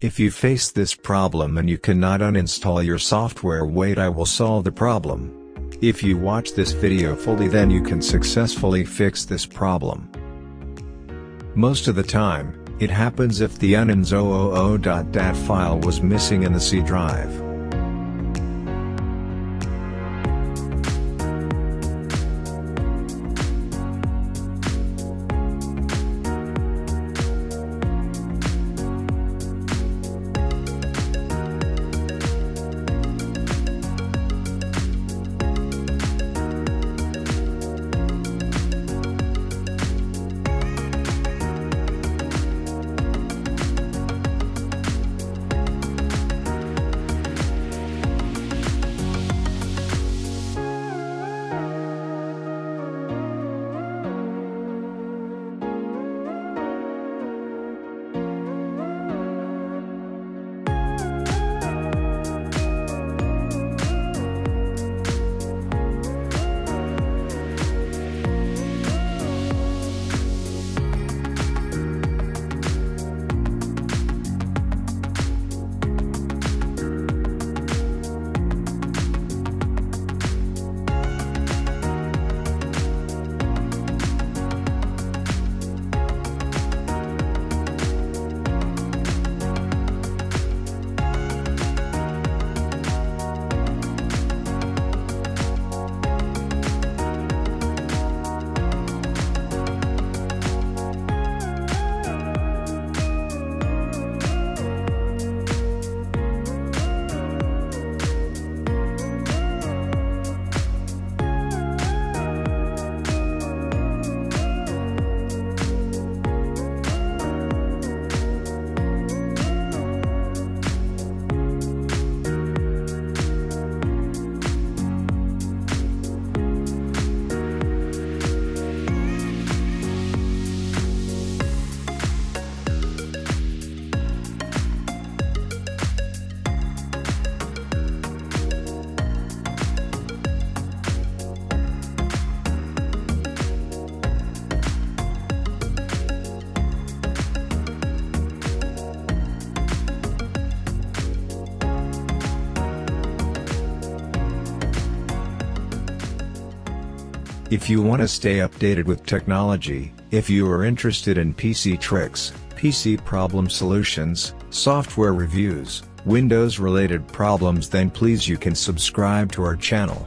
If you face this problem and you cannot uninstall your software wait I will solve the problem. If you watch this video fully then you can successfully fix this problem. Most of the time, it happens if the unins000.dat file was missing in the C drive. If you want to stay updated with technology, if you are interested in PC tricks, PC problem solutions, software reviews, Windows related problems then please you can subscribe to our channel.